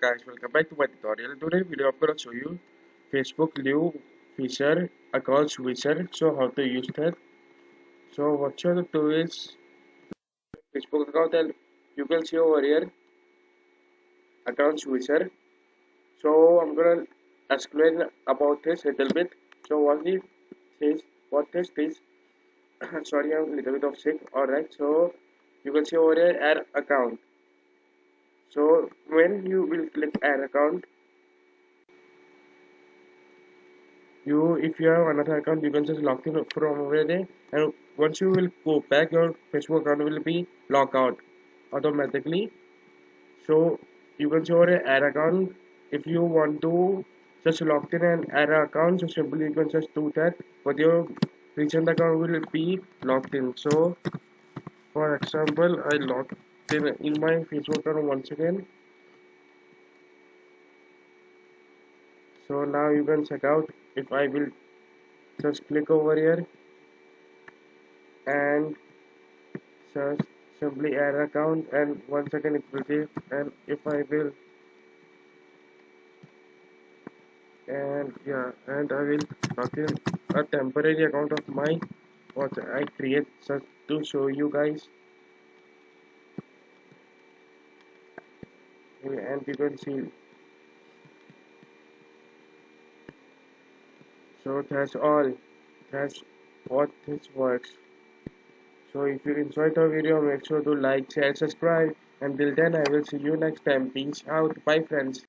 guys welcome back to my tutorial. Today video i'm to show you facebook live feature account switcher so how to use that. So what you have to do is facebook account and you can see over here account switcher so i'm gonna explain about this a little bit. So what is this what this is sorry i'm a little bit of sick. All right so you can see over here add account so when you will click add account you if you have another account you can just log in from over there. And once you will go back your facebook account will be logged out automatically. So you can see an add account. If you want to just log in an account so simply you can just do that. But your recent account will be logged in. So for example i log in my facebook account once again. So now you can check out if i will just click over here and just simply add account and once again it will give and if i will and yeah and i will log in a temporary account of mine what i create just to show you guys and you can see. So that's all that's what this works. So if you enjoyed the video make sure to like share subscribe until then i will see you next time. Peace out. Bye friends